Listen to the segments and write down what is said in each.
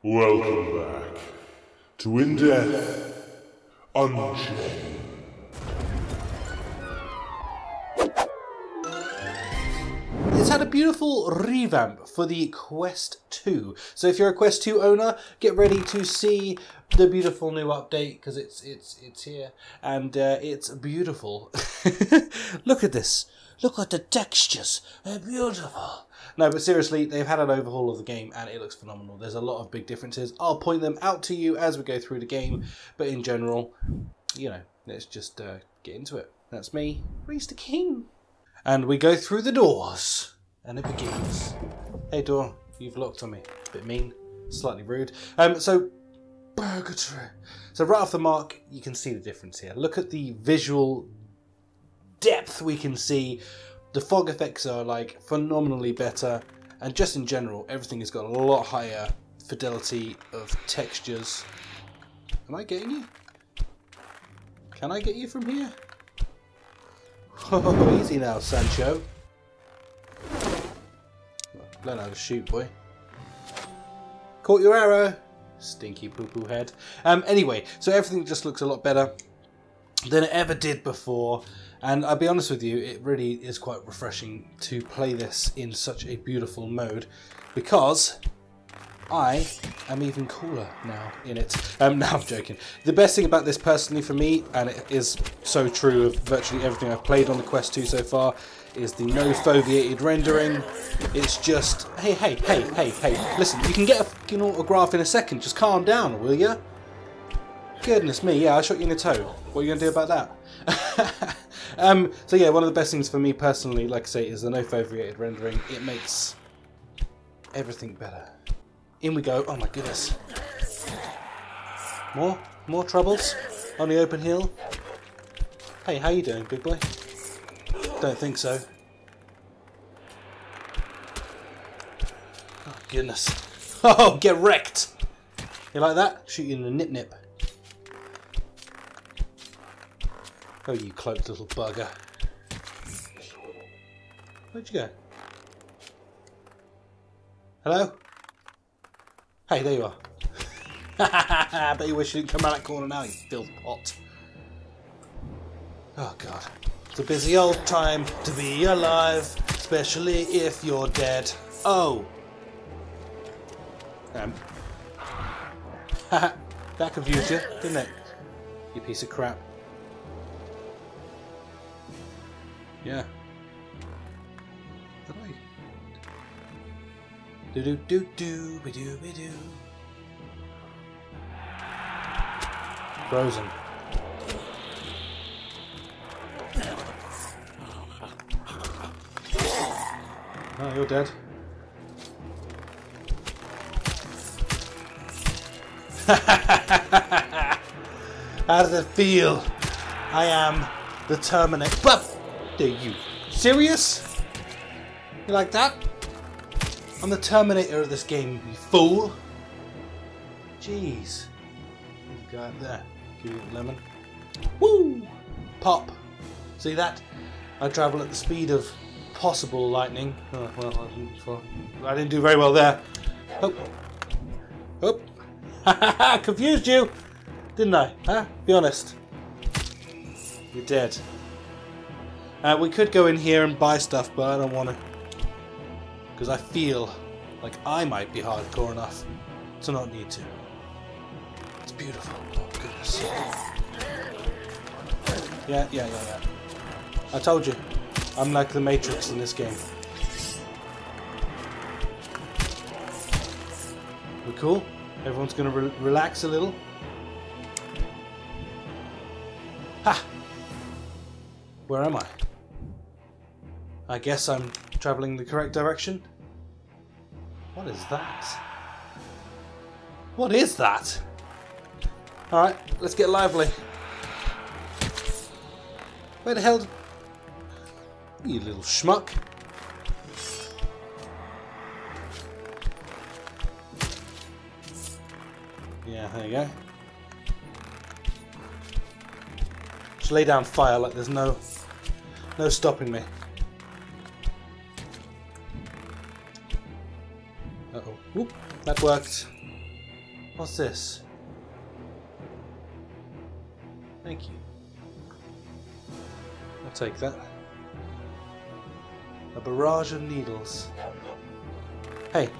Welcome back to In Death Unchained. Had a beautiful revamp for the Quest 2. So if you're a Quest 2 owner, get ready to see the beautiful new update because it's it's it's here and uh, it's beautiful. Look at this. Look at the textures. They're beautiful. No, but seriously, they've had an overhaul of the game and it looks phenomenal. There's a lot of big differences. I'll point them out to you as we go through the game, but in general, you know, let's just uh, get into it. That's me, Rhys the King. And we go through the doors, and it begins. Hey, door, you've looked on me. A Bit mean, slightly rude. Um, so, purgatory. So right off the mark, you can see the difference here. Look at the visual depth we can see. The fog effects are like phenomenally better, and just in general, everything has got a lot higher fidelity of textures. Am I getting you? Can I get you from here? Oh, easy now, Sancho. Learn how to shoot, boy. Caught your arrow. Stinky poo-poo head. Um, anyway, so everything just looks a lot better than it ever did before. And I'll be honest with you, it really is quite refreshing to play this in such a beautiful mode because I am even cooler now in it. Um, now I'm joking. The best thing about this personally for me, and it is so true of virtually everything I've played on the Quest 2 so far, is the no foveated rendering. It's just, hey, hey, hey, hey, hey, listen, you can get a fucking autograph in a second, just calm down, will ya? Goodness me, yeah, I shot you in the toe. What are you going to do about that? um, so yeah, one of the best things for me personally, like I say, is the no foveated rendering. It makes everything better. In we go. Oh my goodness. More? More troubles? On the open hill? Hey, how you doing, big boy? Don't think so. Oh goodness. Oh, get wrecked! You like that? Shoot you in the nip nip. Oh, you cloaked little bugger. Where'd you go? Hello? Hey, there you are. I bet you wish you didn't come around that corner now, you filth pot. Oh god. It's a busy old time to be alive, especially if you're dead. Oh! Um. that confused you, didn't it? You piece of crap. Yeah. Did I? Do do do do be do be do. Frozen. Oh, you're dead. How does it feel? I am the Terminator. But, are you serious? You like that? I'm the Terminator of this game, you fool. Jeez. You got there? Give a lemon. Woo! Pop. See that? I travel at the speed of possible lightning. Oh, well, I didn't, well, I didn't do very well there. Oh. Oh. Confused you, didn't I? Huh? Be honest. You're dead. Uh, we could go in here and buy stuff, but I don't want to. Because I feel like I might be hardcore enough to not need to. It's beautiful. Oh, goodness. Yeah, yeah, yeah, yeah. I told you. I'm like the Matrix in this game. We're cool? Everyone's gonna re relax a little. Ha! Where am I? I guess I'm traveling the correct direction. What is that? What is that? Alright, let's get lively. Where the hell... You little schmuck. Yeah, there you go. Just lay down fire like there's no no stopping me. Uh oh. Whoop, that worked. What's this? Thank you. I'll take that. A barrage of needles. Hey.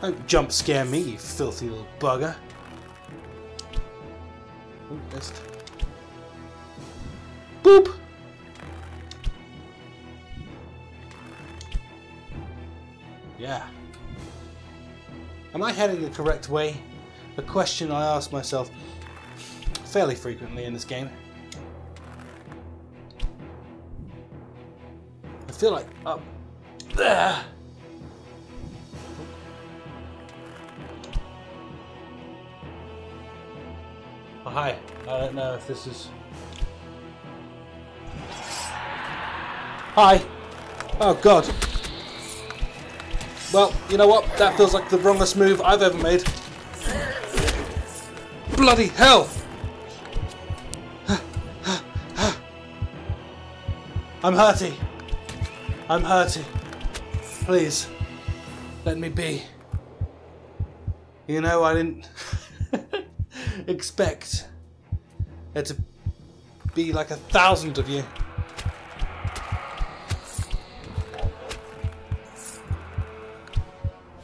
Don't jump scare me, you filthy little bugger. Ooh, missed. Boop! Yeah. Am I heading the correct way? A question I ask myself fairly frequently in this game. I feel like uh, up there. Oh, hi. I don't know if this is. Hi. Oh God. Well, you know what? That feels like the wrongest move I've ever made. Bloody hell! I'm hurting. I'm hurting. Please, let me be. You know, I didn't expect there to be like a thousand of you.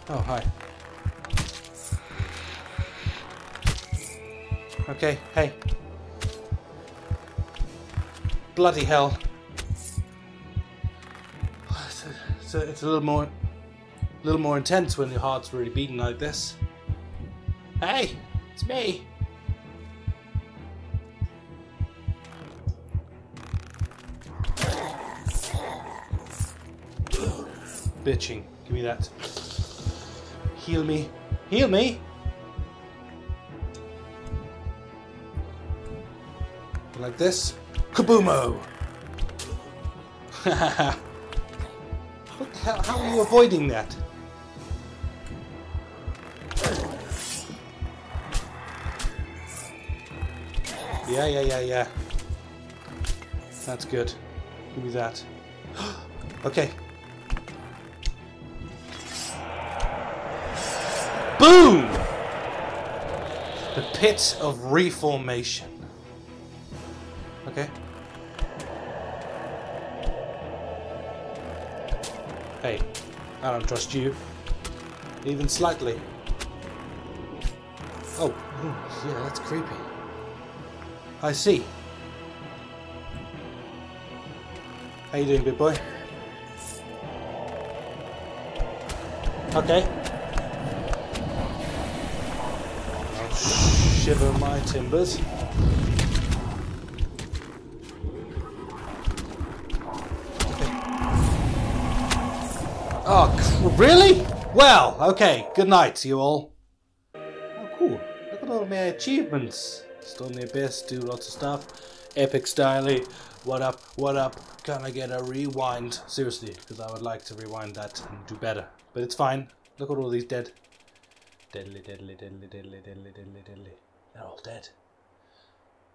Oh, hi. Okay, hey. Bloody hell. It's a, little more, a little more intense when your heart's really beating like this. Hey, it's me. Bitching. Give me that. Heal me. Heal me! Like this. Kaboomo! hell? How are you avoiding that? Yeah, yeah, yeah, yeah. That's good. Give me that. okay. Boom! The pit of reformation. Okay. Hey, I don't trust you. Even slightly. Oh, hmm, yeah, that's creepy. I see. How you doing, big boy? Okay. I'll shiver my timbers. Oh, really? Well, okay. Good night, you all. Oh, cool. Look at all my achievements. Still the abyss, do lots of stuff. Epic styly. What up? What up? Can I get a rewind? Seriously, because I would like to rewind that and do better. But it's fine. Look at all these dead. Deadly, deadly, deadly, deadly, deadly, deadly, deadly. They're all dead.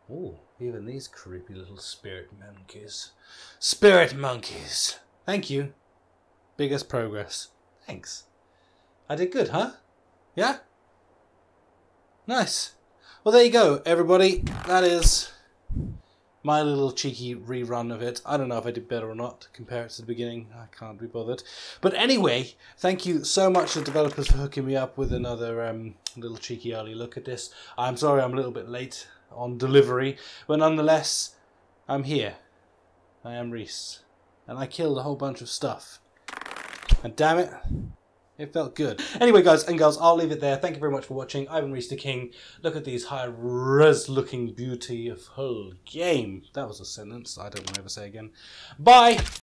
Oh, even these creepy little spirit monkeys. Spirit monkeys! Thank you. Biggest progress. Thanks. I did good, huh? Yeah? Nice. Well, there you go, everybody. That is my little cheeky rerun of it. I don't know if I did better or not. Compare it to the beginning. I can't be bothered. But anyway, thank you so much to the developers for hooking me up with another um, little cheeky early look at this. I'm sorry I'm a little bit late on delivery, but nonetheless, I'm here. I am Rhys. And I killed a whole bunch of stuff. And damn it, it felt good. Anyway, guys and girls, I'll leave it there. Thank you very much for watching. Rhys the King. Look at these high-res looking beauty of whole game. That was a sentence I don't want to ever say again. Bye!